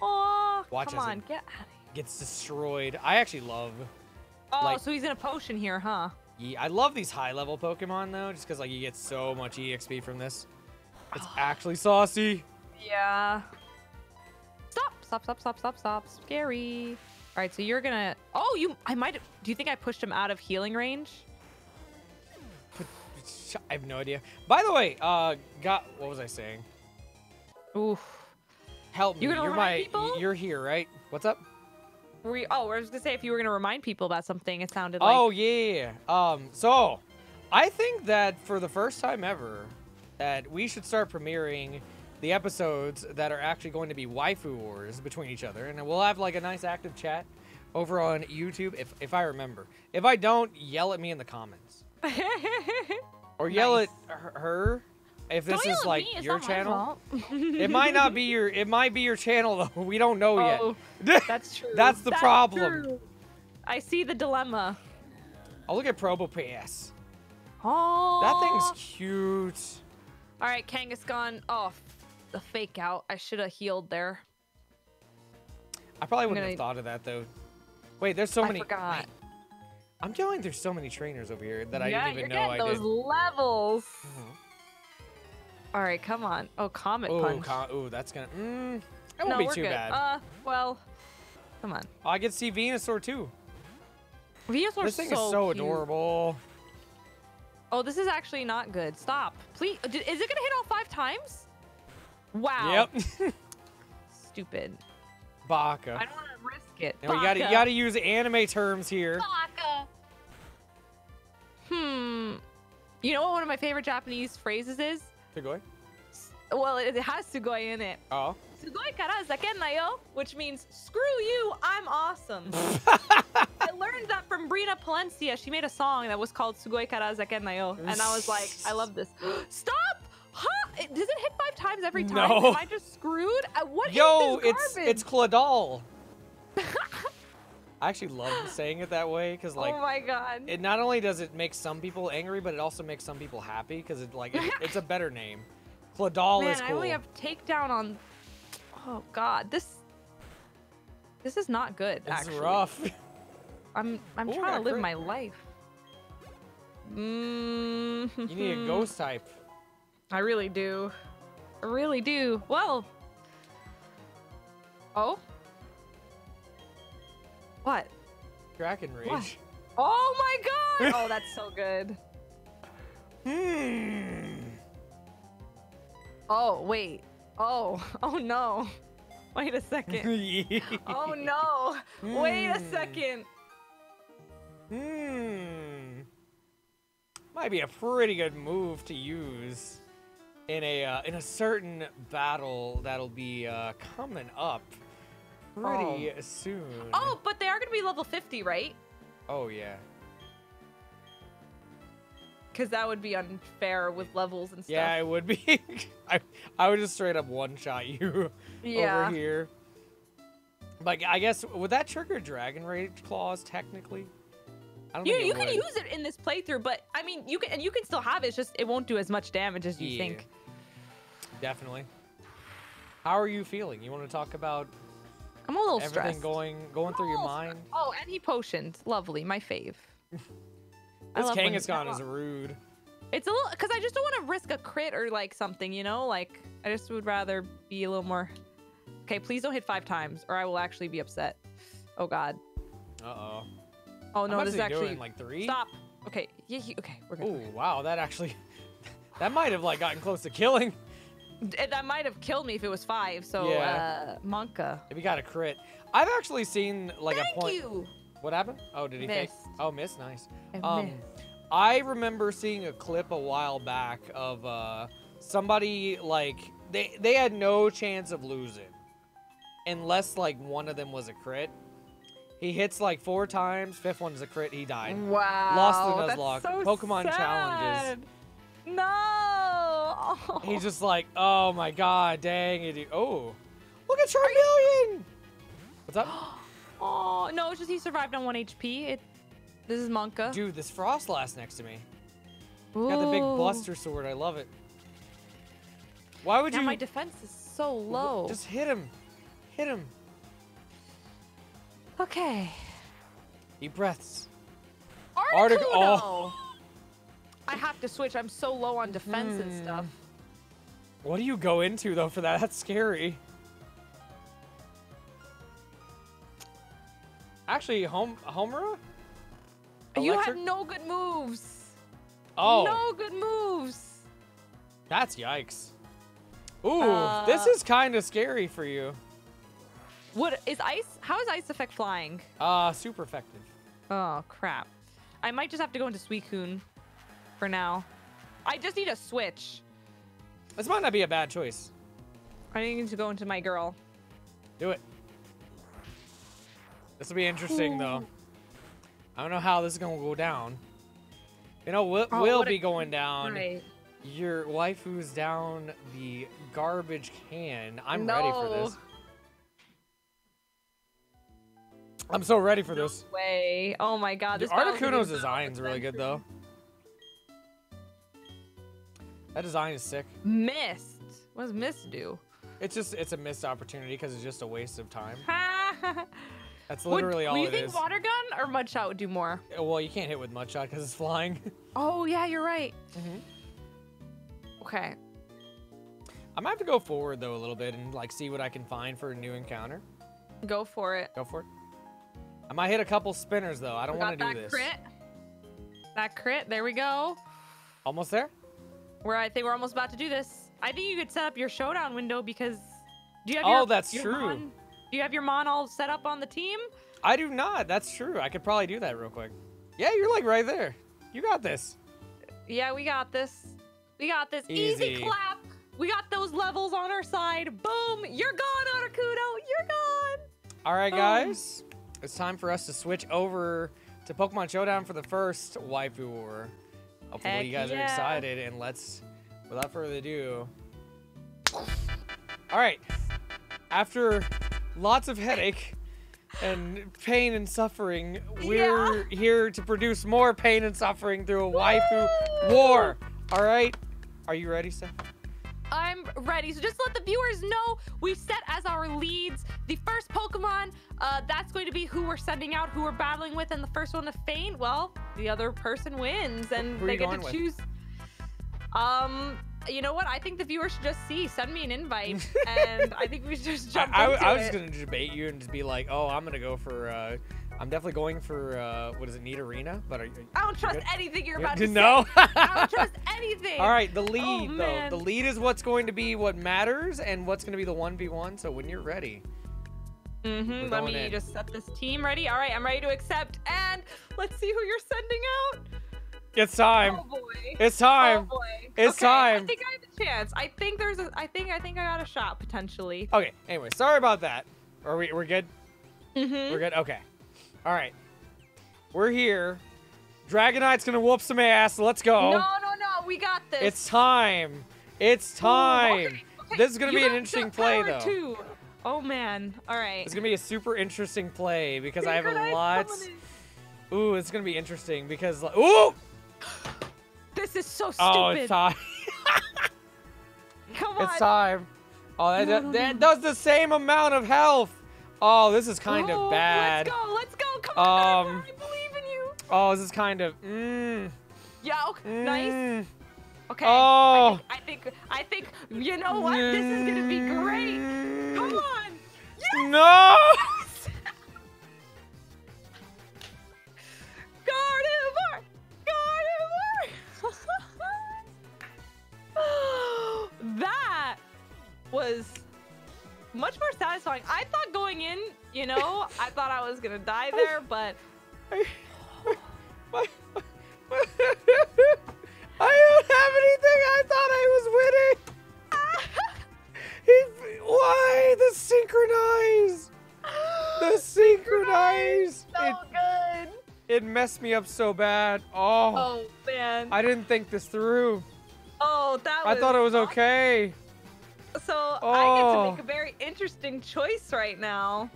Oh, Watch come it- on, get out of here. Gets destroyed. I actually love. Oh, like- so he's in a potion here, huh? Yeah, I love these high level Pokemon though, just because like you get so much EXP from this. It's actually saucy. Yeah. Stop! Stop! Stop! Stop! Stop! Stop! Scary. All right, so you're gonna. Oh, you. I might. Do you think I pushed him out of healing range? I have no idea. By the way, uh, got what was I saying? Oof. Help me. You gonna are remind my. people? You're here, right? What's up? Were we? Oh, I was gonna say if you were gonna remind people about something, it sounded like. Oh yeah. Um. So, I think that for the first time ever, that we should start premiering the episodes that are actually going to be waifu wars between each other, and we'll have like a nice active chat over on YouTube if if I remember. If I don't, yell at me in the comments or yell Nice. at her- if this Don't is like your channel. It might not be your. It might be your channel though. We don't know Oh, yet. that's true. That's the problem. true. I see the dilemma. oh, look at Probopass. Oh. That thing's cute. All right, Kangaskhan. Oh, f- the fake out. I should have healed there. I probably wouldn't gonna- have thought of that though. Wait, there's so I many. forgot. wait. I'm telling you, there's so many trainers over here that I didn't even you're know I getting those levels. Mhm. All right, come on. Oh, Comet Ooh, Punch. con- ooh, that's gonna. Mm, that won't no, be too good. bad. Uh, well, come on. Oh, I get to see Venusaur too. Venusaur. This thing so is so cute. adorable. Oh, this is actually not good. Stop. Please. Is it gonna hit all five times? Wow. Yep. Stupid. Baka. I don't want to risk it. And we gotta, you gotta use anime terms here. Baka. Hmm. You know what one of my favorite Japanese phrases is? Sugoi. Well, it has sugoi in it. Oh. Sugoi kara zakenna yo, which means screw you, I'm awesome. I learned that from Brina Palencia. She made a song that was called Sugoi kara zakenna yo, and I was like, I love this. Stop! It, does it hit five times every time? No. Am I just screwed? Uh, what is Yo, this it's it's Claudal. I actually love saying it that way because like oh my god. it not only does it make some people angry, but it also makes some people happy because it like it, it's a better name. Claudal Man, is I cool. only have takedown on. Oh god, this. This is not good. it's actually, rough. I'm I'm Ooh, trying to live crit. my life. Mm. you need a ghost type. I really do. I really do. Well. Oh. What? Dragon Rage. What? Oh my god! oh, that's so good. Hmm. Oh wait. Oh. Oh no. Wait a second. Oh no. Wait a Hmm. second. Hmm. Might be a pretty good move to use. In a uh, in a certain battle that'll be uh, coming up pretty soon. Oh, but they are gonna be level 50, right? Oh yeah. Because that would be unfair with levels and stuff. Yeah, it would be. I I would just straight up one shot you Yeah. over here. Like I guess would that trigger Dragon Rage clause technically? I don't You, you can use it in this playthrough, but I mean, you can and you can still have it. It's just it won't do as much damage as you Yeah. think. Definitely. How are you feeling? You want to talk about I'm a little everything stressed. going going through your mind? Oh, and he potions. Lovely, my fave. This Kangaskhan is rude. It's a little because I just don't want to risk a crit or like something, you know. Like I just would rather be a little more. Okay, please don't hit five times, or I will actually be upset. Oh God. Uh oh. Oh no, I'm this is actually. doing like three. Stop. Okay. Yeah. Okay. We're good. Oh wow, that actually that might have like gotten close to killing. D- That might have killed me if it was five. So, Yeah. uh, Monka. If you got a crit, I've actually seen like Thank a point. you. What happened? Oh, did he? Missed. Oh, miss. Nice. I Um, missed. I remember seeing a clip a while back of uh somebody like they they had no chance of losing unless like one of them was a crit. He hits like four times, fifth one's a crit, he died. Wow. Lost the Nuzlocke. so Pokemon challenges. No. Oh. He's just like, oh my god, dang it. Oh, look at Charmeleon! What's up? Oh no, it's just he survived on one HP. It. This is Monka. Dude, this Froslass next to me. Got the big Buster Sword, I love it. Why would Now you my defense is so low. Just hit him. Hit him. Okay. Deep breaths. Articuno. Artic- oh. I have to switch. I'm so low on defense and stuff. What do you go into though for that? That's scary. Actually, home Homura? You Electric? have no good moves. Oh, No good moves. that's yikes. Ooh, this Uh, is kind of scary for you. What is ice? How is ice effect flying? Uh, super effective. Oh crap. I might just have to go into Suicune for now. I just need a switch. This might not be a bad choice. I need to go into my girl. Do it. This will be interesting though. I don't know how this is gonna go down. You know, we'll, Oh, we'll be going down. Right. Your waifu's down the garbage can. I'm ready for this. I'm so ready for this. Way. Oh my god. This Articuno's design's really good though. That design is sick. Missed. What does missed do? It's just it's a missed opportunity because it's just a waste of time. Ha! That's Would- literally all Would you think is. water gun or mud shot would do more? Well, you can't hit with mudshot because it's flying. Oh yeah, you're right. Mhm. Okay. I might have to go forward though a little bit and like see what I can find for a new encounter. Go for it. Go for it. I might hit a couple spinners though. I don't want to do this. crit. That crit. There we go. Almost there. Where I think we're almost about to do this. I think you could set up your showdown window because. Do you have Oh, your, that's your true. Mon, do you have your mon all set up on the team? I do not. That's true. I could probably do that real quick. Yeah, you're like right there. You got this. Yeah, we got this. We got this. Easy, Easy. clap. We got those levels on our side. Boom. You're gone, Articuno. You're gone. All right, guys. It's time for us to switch over to Pokemon Showdown for the first Waifu War. Hopefully, Heck you guys are excited. And let's, without further ado. All right. After lots of headache and pain and suffering, we're here to produce more pain and suffering through a Waifu Woo! War. All right. Are you ready, Steph? I'm ready. So just let the viewers know we set as our leads the first Pokemon. Uh, that's going to be who we're sending out, who we're battling with, and the first one to faint. Well, the other person wins, and they get to with? choose. Um, you know what? I think the viewers should just see. Send me an invite, and I think we should just jump I, I, I was it. gonna debate you and just be like, oh, I'm gonna go for. Uh, I'm definitely going for. Uh, what is it, Neat Arena? But are, I don't trust good? anything you're you- about to no. say. I don't trust anything. All right, the lead though. Oh, man. The lead is what's going to be what matters and what's going to be the one v one. So when you're ready, Mm-hmm. Let me in. just set this team ready. All right, I'm ready to accept, and let's see who you're sending out. it's time. Oh boy. It's time. Oh time. boy. It's Okay, I think I have a chance. I think there's a. I think I think I got a shot potentially. Okay. Anyway, sorry about that. Are we? We're good. Mm-hmm. We're good. Okay. All right. We're here. Dragonite's gonna whoop some ass. Let's go. No, no, no. We got this. It's time. It's time. Ooh, okay, okay. This is gonna You be an interesting play, though. Too. Oh man. All right. It's gonna be a super interesting play because I have lots. coming Ooh, it's gonna be interesting because like, ooh. This is so stupid. oh, it's time. Come on. it's time. Oh, that, No, no, that no. does the same amount of health. Oh, this is kind Oh, of bad. Let's go. Let's go. Come on. Um, I believe in you. Oh, this is kind of. Mmm. Yeah. Okay. Nice. mm. Okay. Oh. I think, I think. I think. You know what? This is gonna be great. Come Mm. on. Yes. No. Gardevoir! Gardevoir! that was much more satisfying. I thought going in, you know, I thought I was gonna die there, but I, my, I don't have anything. I thought I was winning. He, why the synchronize? The synchronize. so It, good. it messed me up so bad. Oh, Oh man. I didn't think this through. oh, that I thought it was awesome. okay. So I get to Oh. make a oh. very interesting choice right now.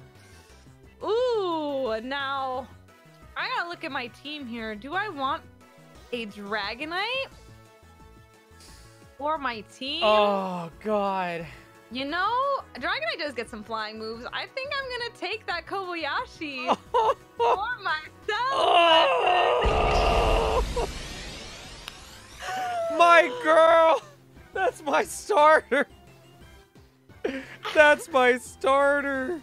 Ooh, now I gotta look at my team here. Do I want a Dragonite or my team? Oh God. You know, Dragonite does get some flying moves. I think I'm gonna take that Kobayashi for myself. Oh. my girl. That's my starter. That's my starter.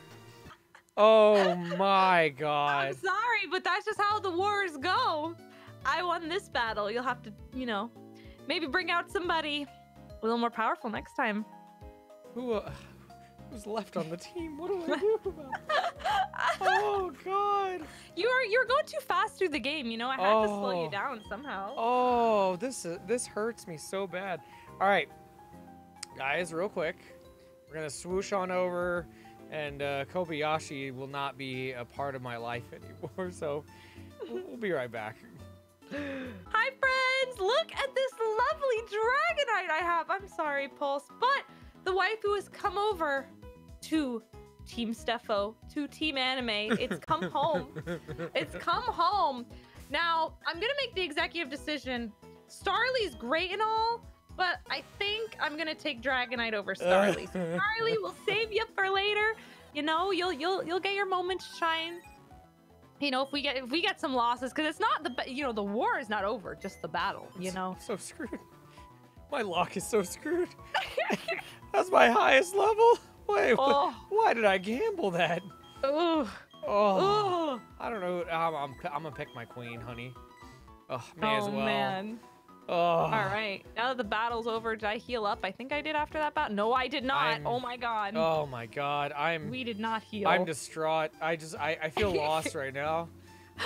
Oh my god. I'm sorry, but that's just how the wars go. I won this battle. You'll have to, you know, maybe bring out somebody a little more powerful next time. Who uh, who's left on the team? What do I do about? Oh god. You're you're going too fast through the game. You know, I had to slow Oh. you down somehow. Oh, this is this hurts me so bad. All right, guys, real quick, we're gonna swoosh on over, and uh, Kobayashi will not be a part of my life anymore. So we'll be right back. Hi, friends! Look at this lovely Dragonite I have. I'm sorry, Pulse, but the waifu has come over to Team Steffo, to Team Anime. It's come home. It's come home. Now, I'm gonna make the executive decision. Starly's great and all, but I think I'm gonna take Dragonite over Starly. So Starly will save you for later. You know, you'll you'll you'll get your moment to shine. You know, if we get if we get some losses, because it's not the you know the war is not over, just the battle. You know. so screwed. My lock is so screwed. That's my highest level. Wait, Oh. why did I gamble that? Ooh. Oh, Ooh. I don't know. I'm, I'm, I'm gonna pick my queen, honey. Oh, may oh as well. man. Oh. All right. Now that the battle's over, did I heal up? I think I did after that battle. No, I did not. I'm- Oh my god. Oh my God, I'm. We did not heal. I'm distraught. I just I, I feel lost right now.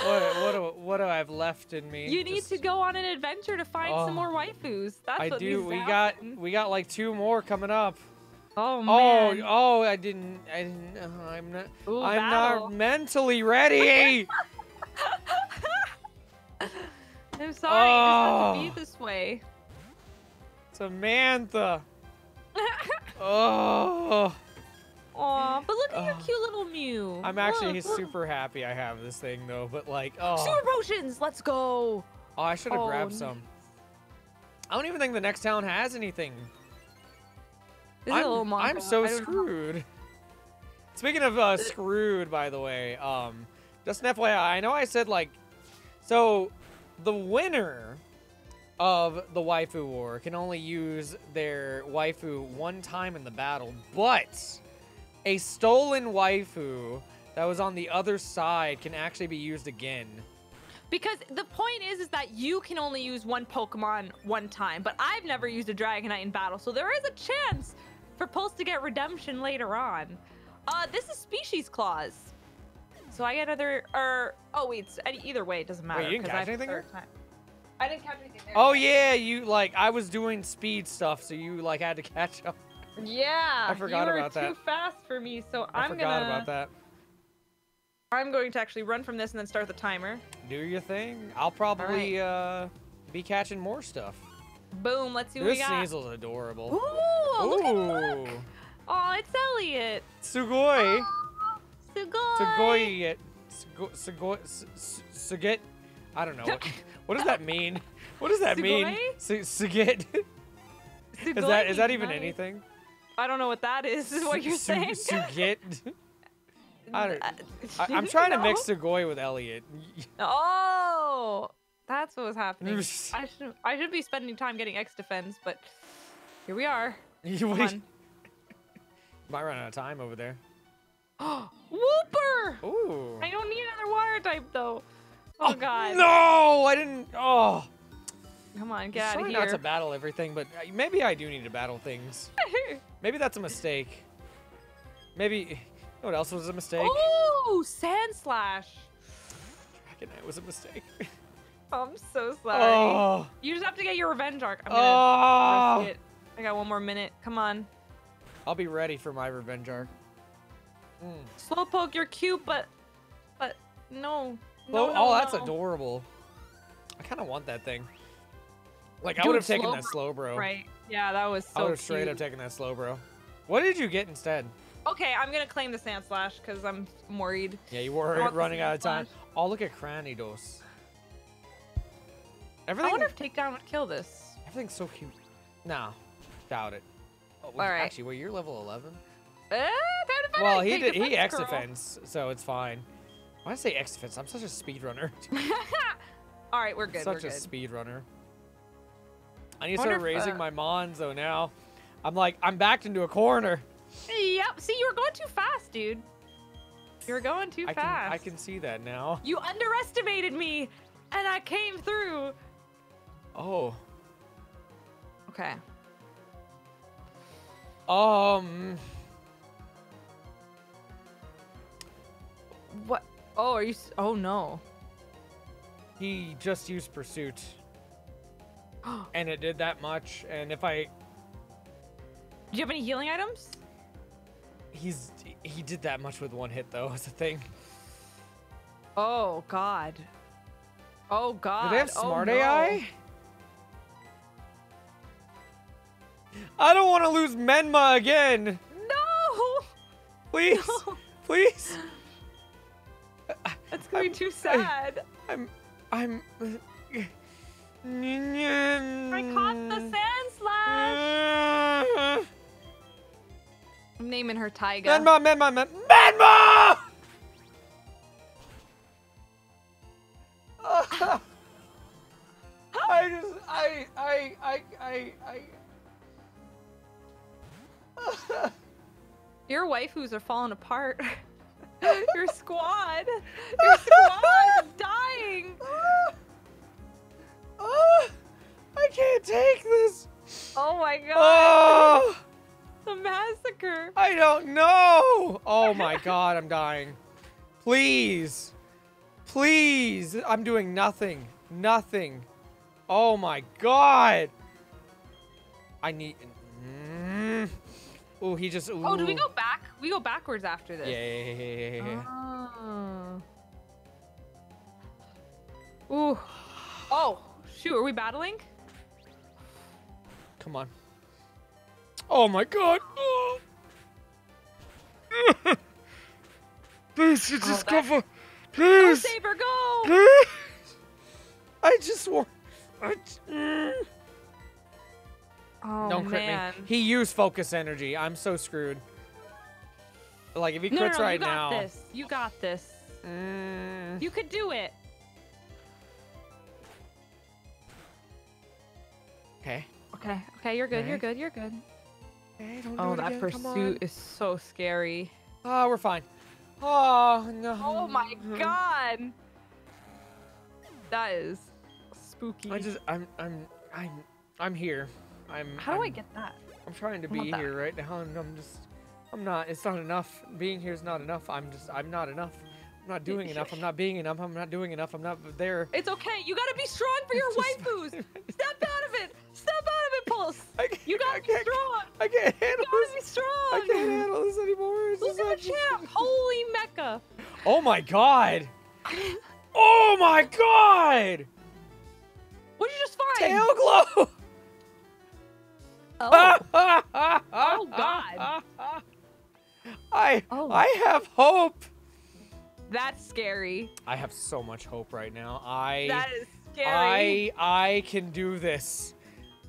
What what do, what do I have left in me? You need Just- to go on an adventure to find Oh. some more waifus. That's I what do. We got we got like two more coming up. Oh Oh man. oh I didn't I didn't uh, I'm not Ooh, I'm battle. not mentally ready. I'm sorry. It just had Oh. to be this way. Samantha. Oh. Aw, but look at your cute little Mew. I'm actually Look, look. super happy I have this thing though, but like oh, Super potions. Let's go. oh I should have Oh, grabbed some. I don't even think the next town has anything. This is I'm, a little I'm so don't know. screwed. Speaking of uh, screwed, by the way, um, just an FYI, I know I said like, so the winner of the waifu war can only use their waifu one time in the battle, but a stolen waifu that was on the other side can actually be used again. Because the point is, is that you can only use one Pokemon one time, but I've never used a Dragonite in battle, so there is a chance for Pulse to get redemption later on. Uh, this is Species Clause, so I get another. Or oh wait, either way, it doesn't matter. you didn't catch anything. I didn't catch anything there. Oh yeah, you like I was doing speed stuff, so you like had to catch up. Yeah. I forgot you were about that. too fast for me, so I am forgot gonna. about that. I'm going to actually run from this and then start the timer. Do your thing. I'll probably uh be catching more stuff. Boom. Let's see what This we got. This Sneasel's adorable. Ooh, look at look. Oh, it's Elliot. Sugoi. Sugoi. Sugoi. Sugoi. Sugoi. I don't know. What, what does that mean? What does that mean? Sugoi? Su- Suget. Is that is that even anything? I don't know what that is. Is what you're saying? Suget. I don't- Uh, I, I'm trying to mix Sugoi with Elliot. Oh, that's what was happening. I should I should be spending time getting X defense, but here we are. You Come wait- on. might run out of time over there. Wooper! Ooh. I don't need another water type though. Oh, god. No, I didn't. Oh. Come on, get out of here. not to battle everything, but uh, maybe I do need to battle things. Maybe that's a mistake. Maybe. You know what else was a mistake? oh, Sandslash. Dragon Knight was a mistake. I'm so sorry. Oh. You just have to get your revenge arc. I'm gonna Oh. risk it. I got one more minute. Come on. I'll be ready for my revenge arc. Mm. Slowpoke, you're cute, but but no. Oh, No, no, oh, that's no. adorable. I kind of want that thing. Like I would have taken that Slowbro. Right. Yeah, that was so. I would have straight up taken that Slowbro. What did you get instead? Okay, I'm gonna claim the Sandslash because I'm worried. Yeah, you were I want the running out of time. slash. Oh, look at Cranidos. I wonder if takedown would kill this. everything's so cute. No, doubt it. Oh, All right. Actually, wait, you're level 11? Find Well, he did. He X defense, so it's fine. Why I say X defense? I'm such a speedrunner. All right, we're good. such we're a speedrunner. I need to start raising uh, my mons though. Now, I'm like I'm backed into a corner. Yep. See, you were going too fast, dude. You were going too I can fast. I can see that now. You underestimated me, and I came through. Oh. Okay. Um. What? Oh, are you? Oh no. He just used pursuit, and it did that much. And if I, Do you have any healing items? he's he did that much with one hit though. Is a thing. Oh God. Oh God. Do they have Oh, smart no. AI? I don't want to lose Menma again. No. Please, No. please. That's gonna be I'm- too sad. I'm, I'm. Uh, I caught the Sandslash. I'm naming her Tyga. Menma, Menma, Menma! I just, I, I, I, I, I. Your waifus are falling apart. Your squad. Your squad is dying. Ah, I can't take this. Oh my God. Oh, The massacre. I don't know. Oh my god, I'm dying. Please. Please. I'm doing nothing. Nothing. Oh my god. I need. Oh, he just. Oh, do we go back? We go backwards after this. Yeah, yeah, yeah, yeah. Oh. Ooh. Oh, shoot. Are we battling? Come on. Oh my god. Oh. Please, you Oh, just that- go for. Go, Please. Saber, go! Please. I just want. I mm. Oh, Don't crit man. me. He used focus energy. I'm so screwed. Like if he No, crits no, no, right you got now. this. You got this. Mm, You could do it. okay. Okay, okay, you're good, you're good, you're good. Okay, don't do Oh, it that again, pursuit is so scary. Oh, we're fine. Oh no. Oh my mm-hmm. god! That is spooky. I just I'm I'm I'm I'm here. I'm How do I I'm- get that? I'm trying to I be here right now and I'm just I'm not it's not enough. Being here is not enough. I'm just I'm not enough. I'm not doing enough. I'm not being enough. I'm not doing enough. I'm not there. It's okay. You gotta be strong for your waifus. Step out of it. Step out of it, Pulse. I can't, You gotta be strong. I can't handle You gotta be this. strong. I can't handle this anymore. It's Look at the champ. Holy Mecca. Oh my god. Oh my god. What did you just find? Tail glow. Oh. oh God. I Oh. I have hope. That's scary. I have so much hope right now. I That is scary. I I can do this.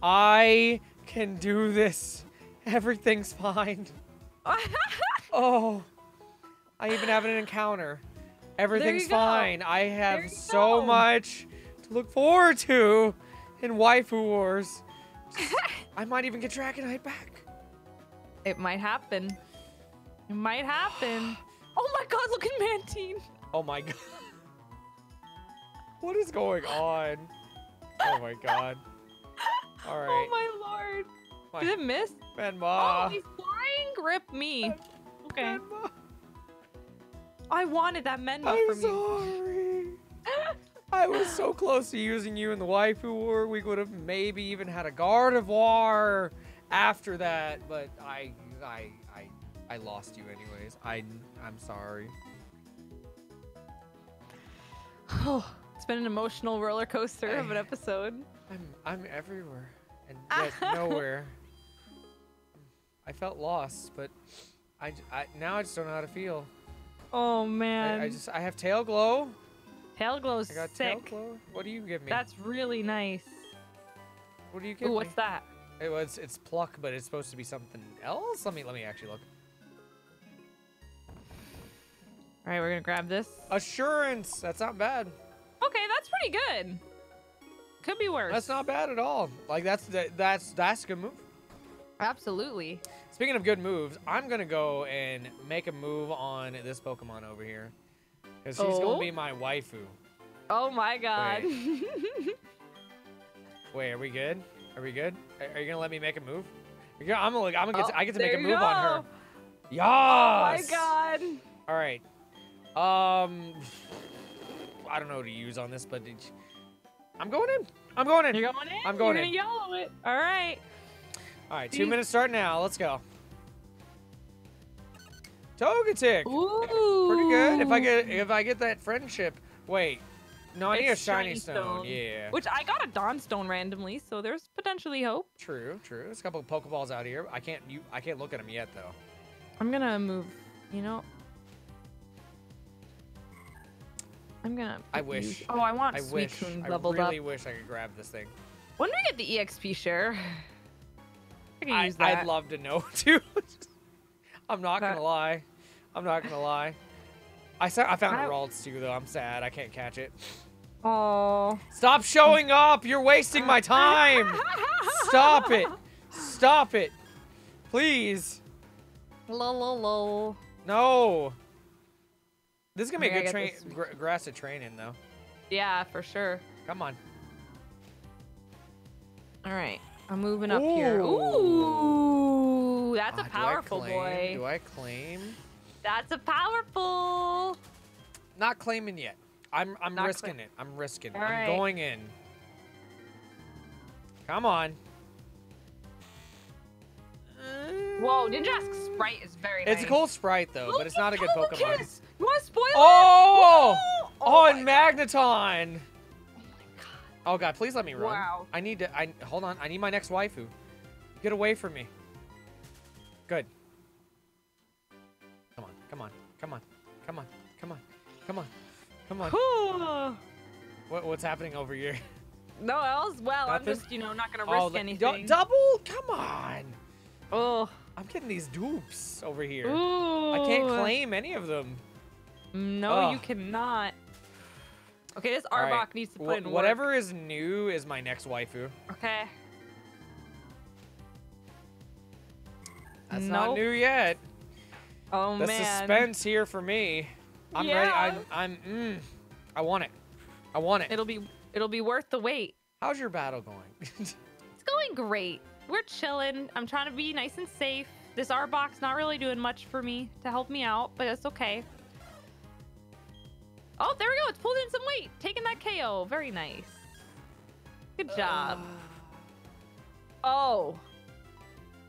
I can do this. Everything's fine. Oh. I even have an encounter. Everything's you go. fine. I have so go. much to look forward to in Waifu Wars. I might even get Dragonite back. it might happen. It might happen. oh my god, look at Mantine. Oh my god. What is going on? Oh my god. All oh right. Oh my lord. My- Did it miss? Benma. oh, he's flying. Grip me. Okay. Benma. I wanted that Menma I'm from you. I was so close to using you in the waifu war. We would have maybe even had a Gardevoir after that, but I, I, I, I lost you anyways. I, I'm sorry. Oh, it's been an emotional roller coaster of an episode. I'm, I'm everywhere and yet nowhere. I felt lost, but I, I- now I just don't know how to feel. Oh I, man. I just, I have tail glow. Tail glow's I got sick. glow. What do you give me? That's really nice. what do you give Ooh, me? what's that? It was it's pluck, but it's supposed to be something else. Let me let me actually look. All right, we're gonna grab this. Assurance. That's not bad. Okay, that's pretty good. Could be worse. That's not bad at all. Like that's that, that's that's a good move. Absolutely. Speaking of good moves, I'm gonna go and make a move on this Pokemon over here, because he's Oh? gonna be my waifu. Oh my god. Wait, are we good? Are we good? Are, are you gonna let me make a move? Gonna- I'm gonna I'm gonna get Oh, to, I get to make a you move on her. go. Yes. Oh my god. All right. Um, I don't know what to use on this, but it- I'm going in. I'm going in. You're going in? I'm going You're in. gonna yellow it. All right. All right, two minutes start now. Let's go. Togetic. Ooh. Pretty good. If I get if I get that friendship. Wait. No, I need a It's shiny, stone. Yeah. Which I got a Dawnstone randomly, so there's potentially hope. True, true. There's a couple of Pokeballs out here. I can't you I can't look at them yet though. I'm gonna move. You know. I'm gonna. I wish. you- Oh, I want I wish. Suicune I really up. wish I could grab this thing. When do we get the EXP share? I can I, use that. I'd love to know too. I'm not That- gonna lie. I'm not gonna lie. I I found I- a Ralts too though. I'm sad. I can't catch it. Oh. Stop showing up. You're wasting my time. Stop it. Stop it. Please. Lol, lol, lol. No. This is gonna be a good train, gr- grass to train in though. Yeah, for sure. Come on. All right. I'm moving up here. Ooh. Ooh, that's Ah, a do powerful claim? boy. Do I claim? That's a powerful. Not claiming yet. I'm I'm Not risking it. I'm risking. All I'm right. going in. Come on. Whoa, Ninjask Sprite is very nice. It's a cool sprite though, but it's not a good Pokemon. Kiss. You want to spoil oh! it? Oh! Woo! Oh, my and Magneton. God. Oh god, please let me run. Wow. I need to. I hold on. I need my next waifu. Get away from me. Good. Come on. Come on. Come on. Come on. Come on. Come on. What, what's happening over here? No, else well. I'm just, you know, not gonna Oh, risk the- anything. double? Come on. oh. I'm getting these dupes over here. Ooh. I can't claim any of them. No, you cannot. Okay, this Arbok right, needs to put wh- in work. whatever is new is my next waifu. Okay. That's not new yet. Oh the man. suspense here for me. I'm ready. I'm. I'm. Mm, I want it. I want it. It'll be it'll be worth the wait. How's your battle going? It's going great. We're chilling. I'm trying to be nice and safe. This Arbok's not really doing much for me to help me out, but it's okay. Oh, there we go. It's pulled in some weight. Taking that KO. Very nice. Good job. Oh.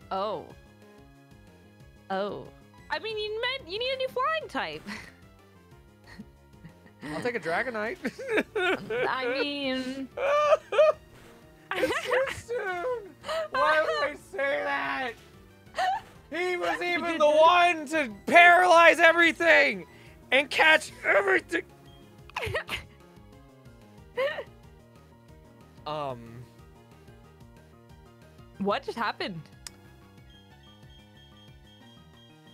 Oh. Oh. I mean, you meant you need a new flying type. I'll take a Dragonite. I mean, it's too soon. Why would I say that? He was even the one to paralyze everything and catch everything. Um, what just happened?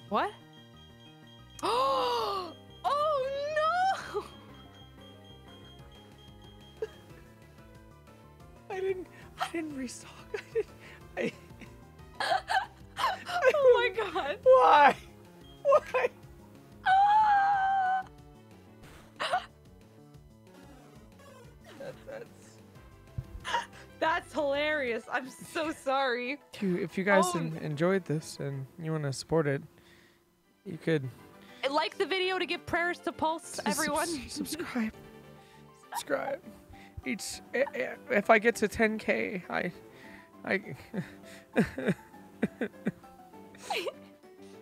What? Oh, oh no! I didn't. I didn't restock. I didn't. I, oh my god. why? Why? Ah! That, that's. That's hilarious. I'm so sorry. If you, if you guys Oh. en- enjoyed this and you want to support it, you could Like the video to give prayers to Pulse, everyone. s- subscribe. subscribe. Each i- i- if I get to 10k, I I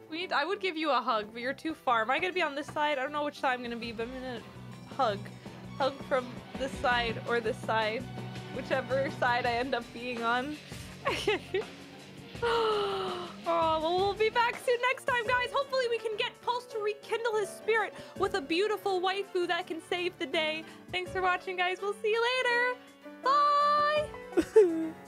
We, I would give you a hug, but you're too far. Am I gonna be on this side? I don't know which side I'm gonna be, but I'm gonna hug. Hug from this side or this side. Whichever side I end up being on. oh, well, we'll be back soon next time, guys. Hopefully, we can get Pulse to rekindle his spirit with a beautiful waifu that can save the day. Thanks for watching, guys. We'll see you later. Bye.